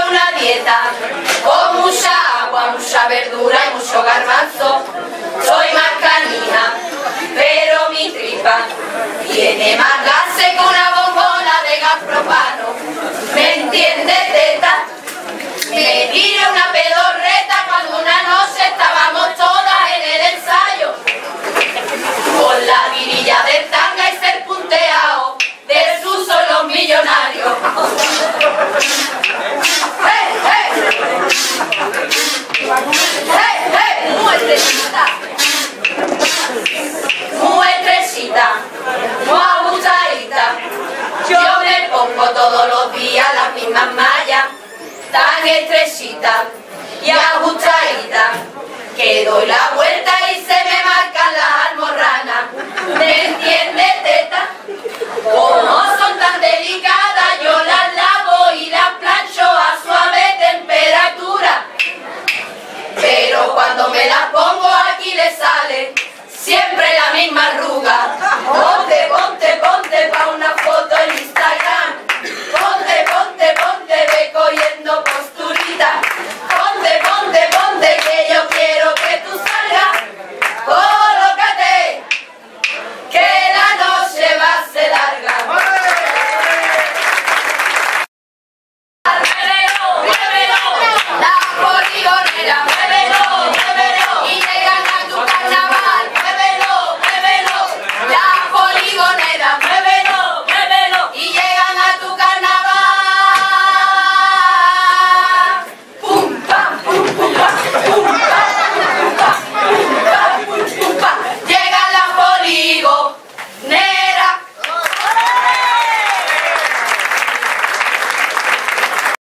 una dieta con mucha agua, mucha verdura y mucho garbanzo. Soy más canina, pero mi tripa tiene más gases que una bomba. Pongo todos los días las mismas mallas, tan estrechita y ajustadita, que doy la vuelta y se me marcan las almorranas. ¿Me entiendes, teta? Como son tan delicadas, yo las lavo y las plancho a suave temperatura. Pero cuando me las pongo aquí le sale siempre la misma arruga.